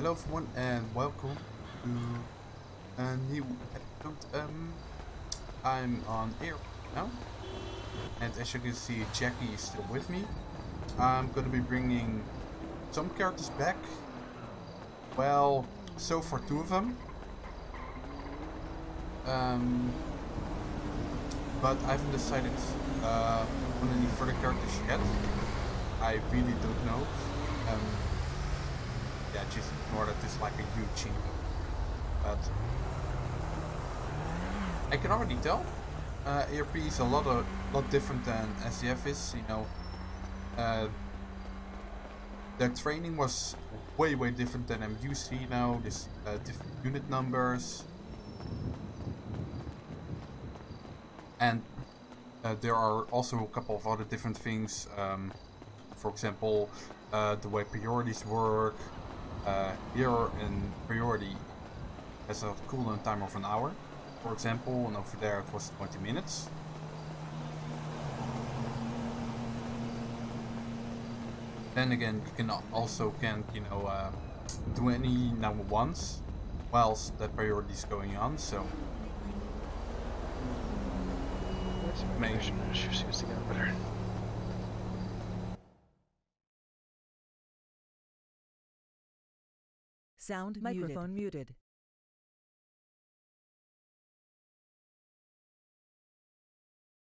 Hello everyone and welcome to a new episode. Um, I'm on air now and as you can see Jackie is still with me. I'm gonna be bringing some characters back. Well, so far two of them. Um, but I haven't decided uh, on any further characters yet. I really don't know. Um, just ignore that it's like a huge. But I can already tell. Uh, is a lot of lot different than SDF is. You know, uh, their training was way way different than to now. This uh, different unit numbers, and uh, there are also a couple of other different things. Um, for example, uh, the way priorities work. Uh, here in priority has a cooldown time of an hour, for example, and over there it was 20 minutes. Then again, you can also can't, you know, uh, do any number ones whilst that priority is going on, so Maybe I should use to better. Sound microphone muted.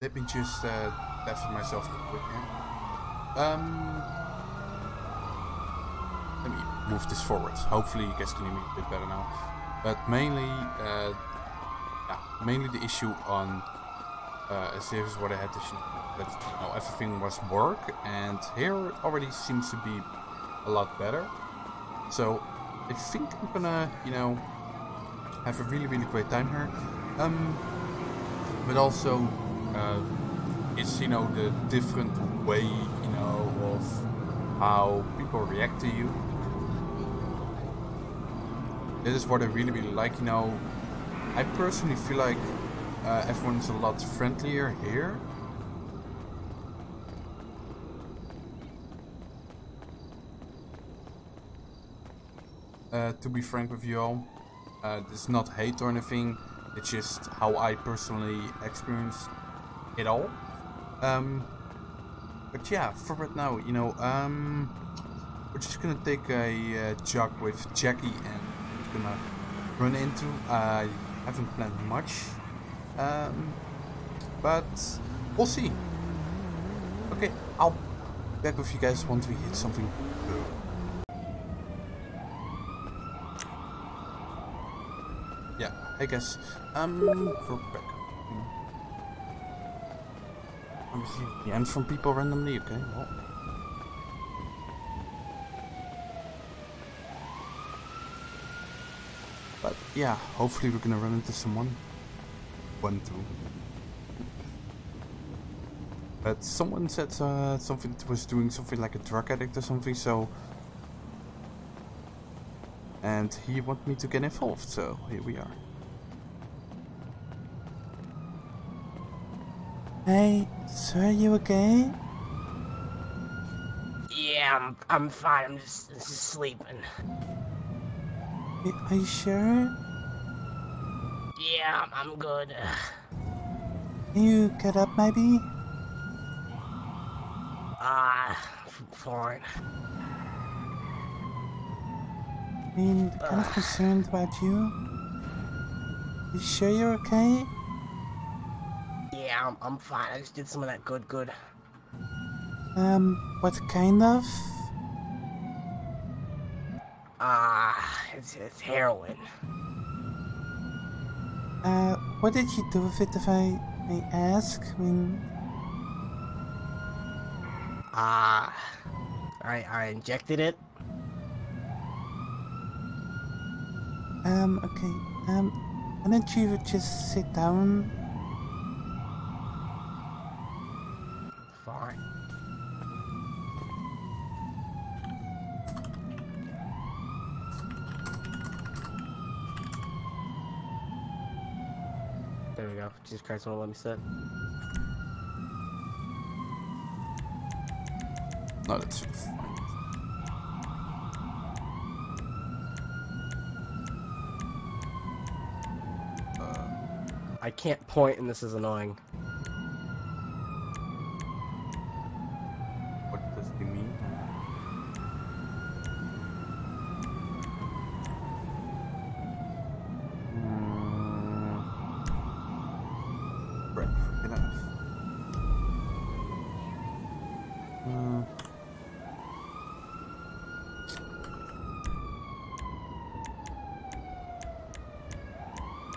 Let me just uh, deafen myself real quick here. Um, let me move this forward. Hopefully you guys can hear me a bit better now. But mainly, uh, yeah, mainly the issue on uh, as this is what I had to that you know everything was work, and here already seems to be a lot better. So I think I'm gonna, you know, have a really really great time here. Um, but also uh, it's you know the different way you know of how people react to you. This is what I really really like. You know, I personally feel like uh, everyone's a lot friendlier here. Uh, to be frank with you all, uh, it's not hate or anything, it's just how I personally experience it all. Um, but yeah, for right now, you know, um, we're just gonna take a uh, jog with Jackie and we're gonna run into. I haven't planned much, um, but we'll see. Okay, I'll back with you guys once we hit something good. Yeah, I guess. Um, back. I'm receive DMs from people randomly, okay? Well. But yeah, hopefully we're gonna run into someone. One, two. But someone said uh, something was doing something like a drug addict or something, so... And he wanted me to get involved, so here we are. Hey, sir, are you okay? Yeah, I'm I'm fine. I'm just, just sleeping. Are you sure? Yeah, I'm, good. Can you get up, maybe? Ah, uh, fine. I mean, kind of concerned about you. You sure you're okay? Yeah, I'm, I'm fine. I just did some of that good, good. Um, what kind of? Ah, uh, it's, it's heroin. Uh, what did you do with it, if I may ask? I mean... Ah, uh, I, I injected it. Um, okay. Um, why don't you just sit down? There we go. Jesus Christ won't let me sit. Not a six. I can't point and this is annoying.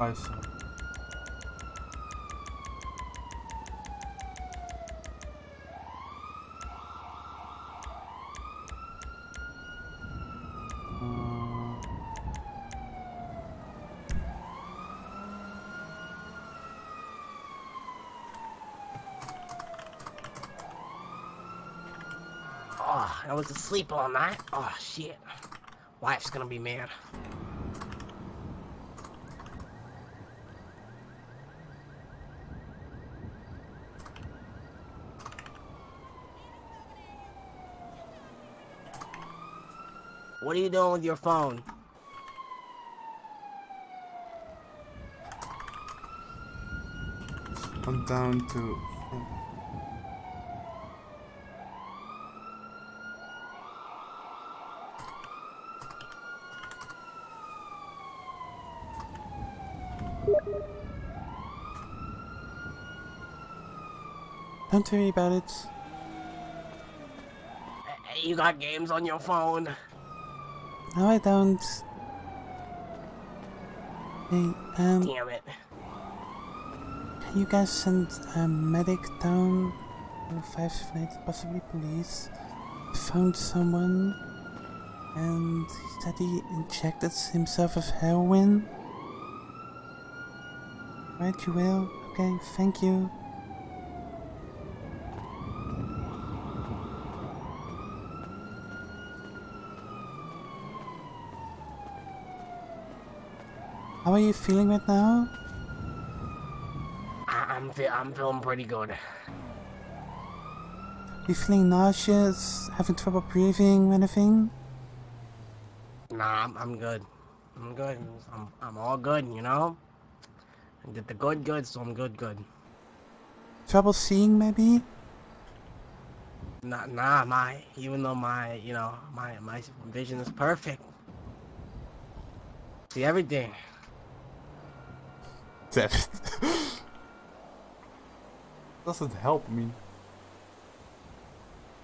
Hmm. Oh, I was asleep all night. Oh shit. Wife's gonna be mad. What are you doing with your phone? I'm down to. Don't worry about it. You got games on your phone? No, I don't. Hey, um, Damn it. can you guys send a medic down? Five flights, possibly police. Found someone, and he said he injected himself with heroin. Right, you will. Okay, thank you. How are you feeling right now? I- I'm fe- I'm feeling pretty good. You feeling nauseous? Having trouble breathing? Anything? Nah, I'm, I'm good. I'm good. I'm, I'm all good, you know? I did the good good, so I'm good good. Trouble seeing, maybe? Nah, nah, my, even though my, you know, my, my vision is perfect. See everything. Damn it. Doesn't help me.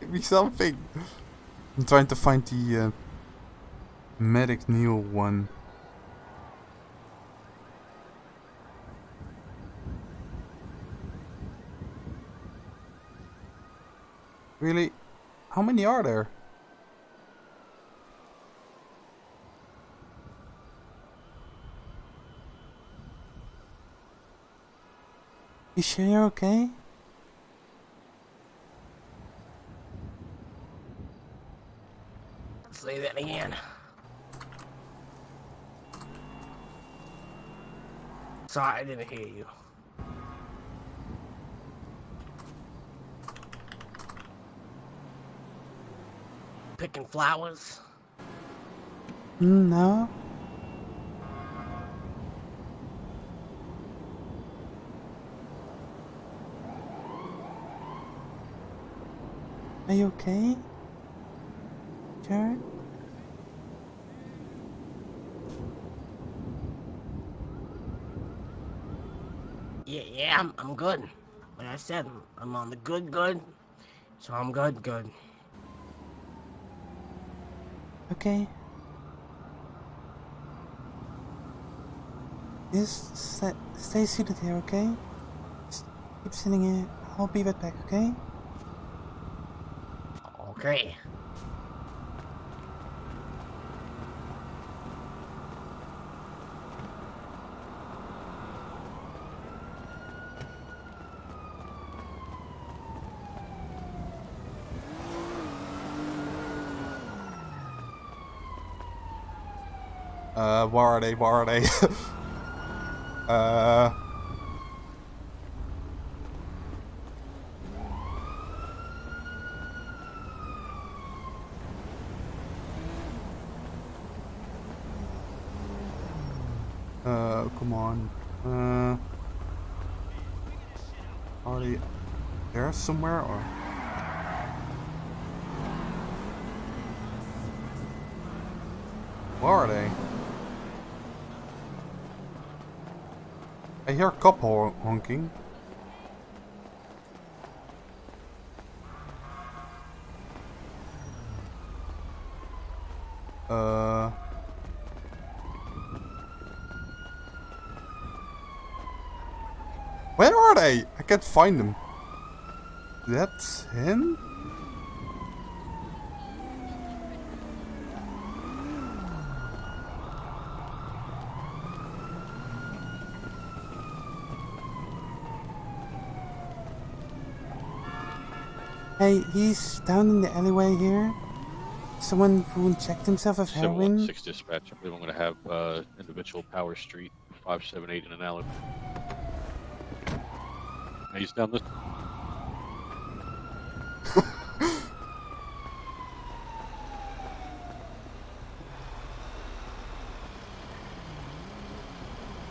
Give me something. I'm trying to find the uh, medic Neil one. Really? How many are there? You sure you're okay? Say that again. Sorry, I didn't hear you. Picking flowers? No. Are you okay? Sure. Yeah, yeah, I'm, I'm good. Like I said, I'm on the good good, so I'm good good. Okay. Just sta stay seated here, okay? Just keep sitting here. I'll be right back, okay? Okay. Uh, where are they? Where are they? uh. Uh, come on. Uh. Are they there somewhere or? Where are they? I hear a couple honking. Uh. Where are they? I can't find them. That's him? Hey, he's down in the alleyway here. Someone who injected himself with heroin. Six dispatch. I believe I'm going to have uh, individual Power Street 578 in an alley. He's down this.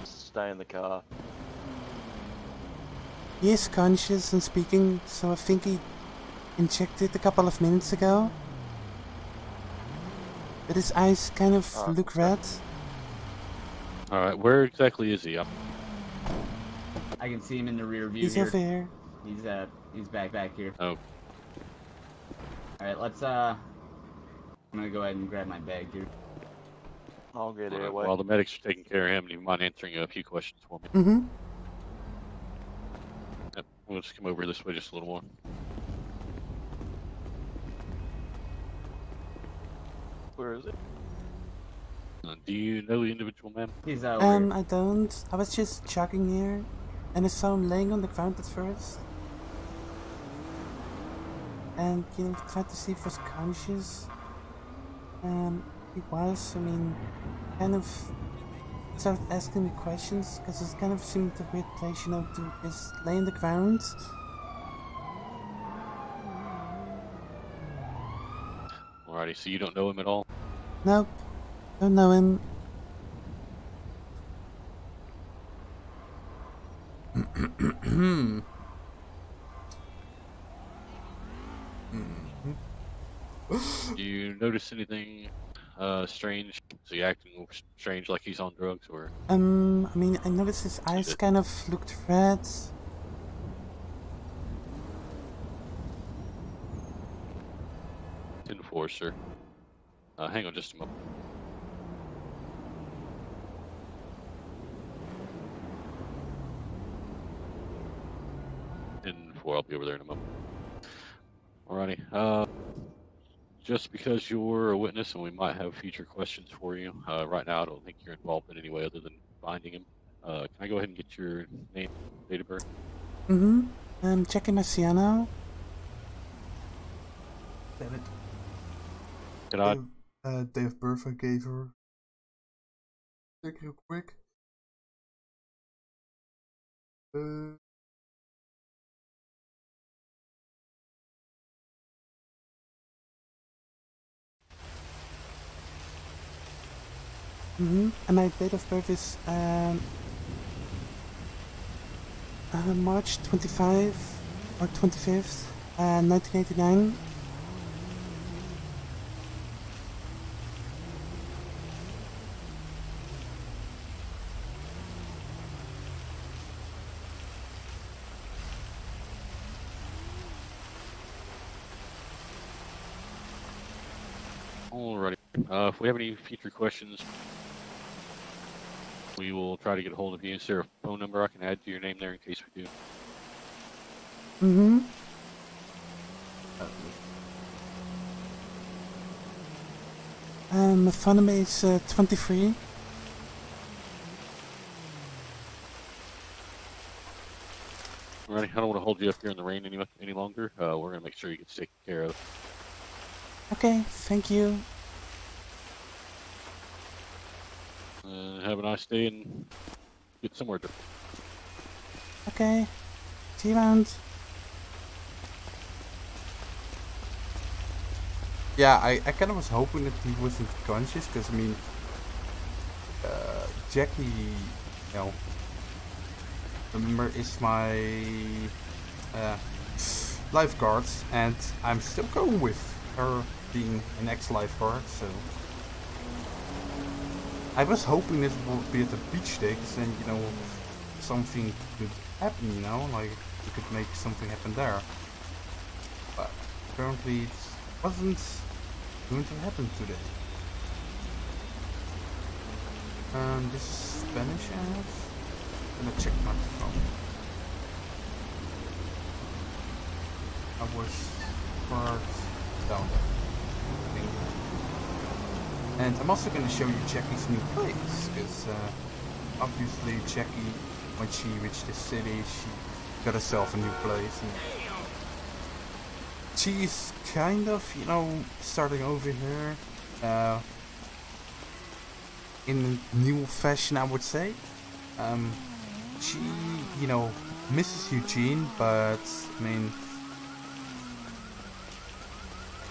Stay in the car. He is conscious and speaking, so I think he injected a couple of minutes ago. But his eyes kind of Oh, look red. All right, where exactly is he? I'm I can see him in the rear view He's here. over here. He's uh he's back back here. Oh. Alright, let's uh I'm gonna go ahead and grab my bag here. I'll get all it right. While the medics are taking care of him, do you mind answering a few questions for me? Mm-hmm. Yep, we'll just come over this way just a little more. Where is it? Uh, do you know the individual, ma'am? He's out. over Um, here. I don't. I was just checking here, and I saw him laying on the ground at first. And, you know, tried to see if he was conscious. Um, he was, I mean, kind of started asking me questions, because it kind of seemed a weird place, you know, to just lay on the ground. Alrighty, so you don't know him at all? Nope, don't know him. Do you notice anything uh, strange? Is he acting strange like he's on drugs or? Um, I mean, I noticed his eyes it- kind of looked red. Sir. Uh, hang on just a moment. Ten four, I'll be over there in a moment. Alrighty. Uh, just because you're a witness and we might have future questions for you, uh, right now I don't think you're involved in any way other than finding him. Uh, can I go ahead and get your name, date of birth? Mm-hmm. Um, checking my Sienna. Damn it. Can I? uh, day of birth I gave her. Check real quick. Uh. Mm-hmm. And my date of birth is um, uh, March 25 or 25th, uh, 1989. Alrighty. Uh, if we have any future questions, we will try to get a hold of you. Is there a phone number I can add to your name there in case we do? Mm-hmm. Um, number is uh, 23. Alrighty. I don't want to hold you up here in the rain any any longer. Uh, we're gonna make sure you get taken care of. Okay, thank you. Uh, have a nice day and get somewhere. To... Okay, see you around. Yeah, I, I kind of was hoping that he wasn't conscious, because I mean, uh, Jackie, you know, remember is my uh, lifeguards, and I'm still going with her being an ex-lifeguard, so... I was hoping this would be at the beach day, then, you know, something could happen, you know, like, we could make something happen there. But apparently it wasn't going to happen today. Um, this is Spanish have. I'm gonna check my phone. I was part down there. And I'm also gonna show you Jackie's new place, because uh, obviously Jackie, when she reached the city, she got herself a new place. And she's kind of, you know, starting over here. Uh, in a new fashion, I would say. Um, she, you know, misses Eugene, but I mean,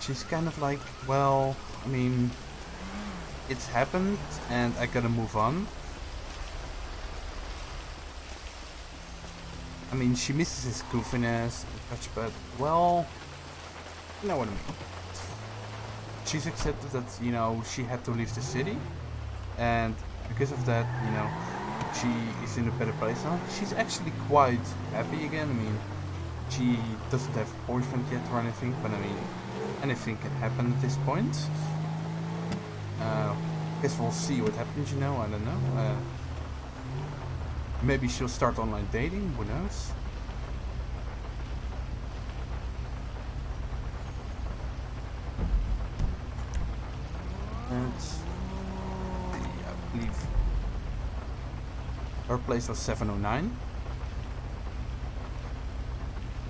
she's kind of like, well, I mean, it's happened, and I gotta move on. I mean, she misses his goofiness and but well, you know what I mean. She's accepted that, you know, she had to leave the city, and because of that, you know, she is in a better place now. She's actually quite happy again. I mean, she doesn't have boyfriend yet or anything, but I mean, anything can happen at this point. Uh, guess we'll see what happens, you know, I don't know. Uh, maybe she'll start online dating, who knows? And I believe her place was 709.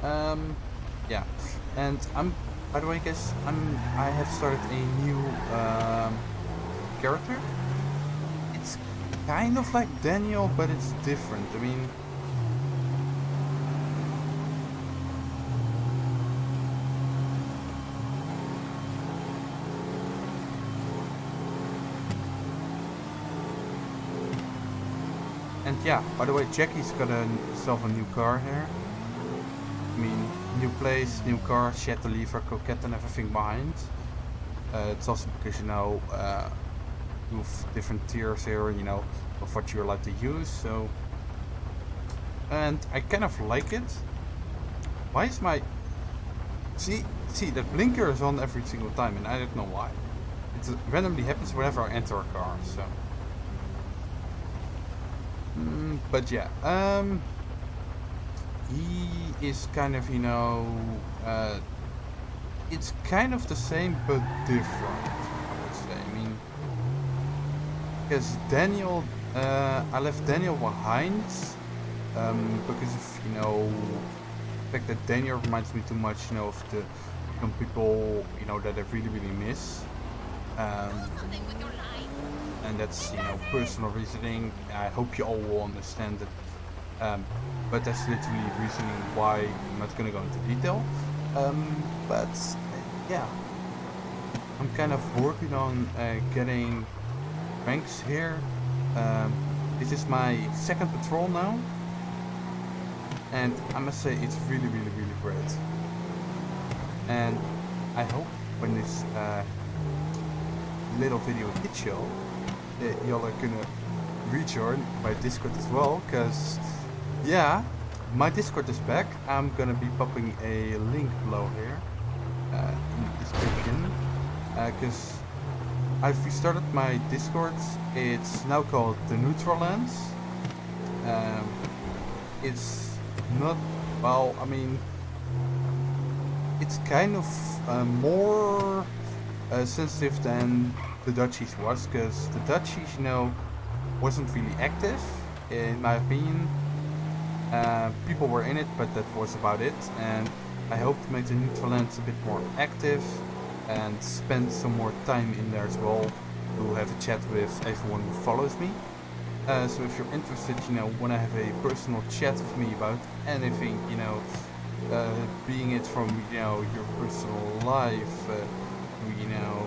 Um, yeah, and I'm. By the way, guys, I'm. I have started a new um, character. It's kind of like Daniel, but it's different. I mean. And yeah, by the way, Jackie's got a, herself a new car here. I mean, new place, new car, she had to leave her coquette and everything behind. Uh, it's also because, you know, uh, different tiers here, you know, of what you're allowed to use, so... And I kind of like it. Why is my... See, see, that blinker is on every single time, and I don't know why. It randomly happens whenever I enter a car, so... Mm, but yeah, um, he is kind of, you know, uh, it's kind of the same but different, I would say. I mean, because Daniel, uh, I left Daniel behind um, because of, you know, the fact that Daniel reminds me too much, you know, of the some people, you know, that I really, really miss. Um, and that's you know personal reasoning. I hope you all will understand it. Um, but that's literally reasoning why I'm not gonna go into detail. Um, but yeah, I'm kind of working on uh, getting ranks here. Um, this is my second patrol now, and I must say it's really, really, really great. And I hope when this uh, little video hits you that y'all are gonna rejoin my Discord as well, because yeah, my Discord is back. I'm gonna be popping a link below here uh, in the description, because I've restarted my Discord. It's now called the Neutral Lands. Um, it's not well. I mean, it's kind of uh, more uh, sensitive than the Dutchies was, because the Dutchies, you know, wasn't really active, in my opinion. Uh, people were in it, but that was about it, and I hope to make the neutral lands a bit more active and spend some more time in there as well to have a chat with everyone who follows me. Uh, so if you're interested, you know, want to have a personal chat with me about anything, you know, uh, being it from, you know, your personal life, uh, you know,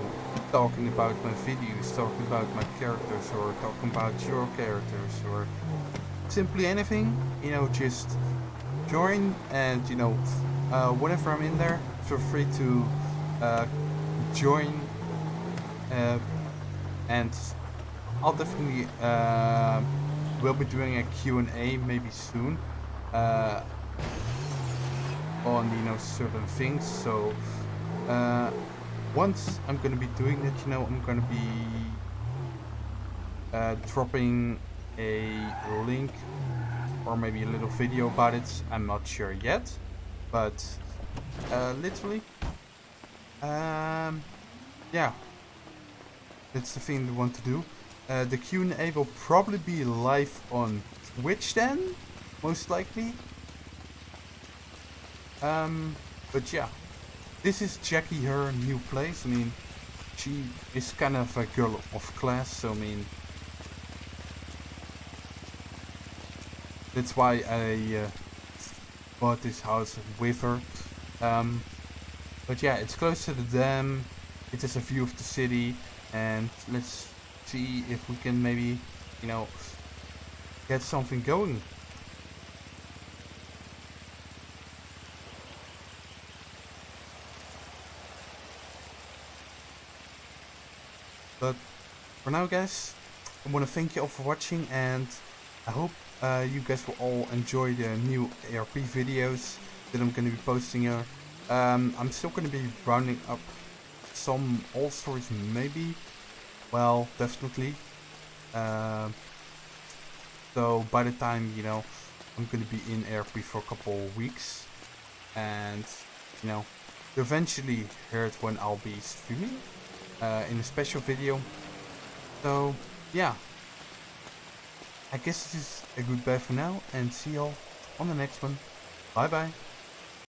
talking about my videos, talking about my characters, or talking about your characters, or simply anything, you know, just join and you know uh, whenever I'm in there feel free to uh, join uh, and I'll definitely uh, will be doing a Q&A maybe soon uh, on you know certain things. So uh, once I'm gonna be doing that you know I'm gonna be uh, dropping a link or maybe a little video about it. I'm not sure yet but uh, literally um, yeah. That's the thing we want to do. Uh, the Q&A will probably be live on Twitch then most likely. Um, but yeah. This is Jackie her new place. I mean she is kind of a girl of class so I mean that's why I uh, bought this house with her. Um, but yeah, it's close to the dam. It has a view of the city, and let's see if we can maybe, you know, get something going. But for now, guys, I want to thank you all for watching, and I hope uh, you guys will all enjoy the new ARP videos that I'm going to be posting here. Um, I'm still going to be rounding up some old stories maybe. Well, definitely. Uh, so by the time, you know, I'm going to be in ARP for a couple of weeks. And, you know, eventually hear it when I'll be streaming uh, in a special video. So, yeah. I guess this is a goodbye for now and see y'all on the next one. Bye bye.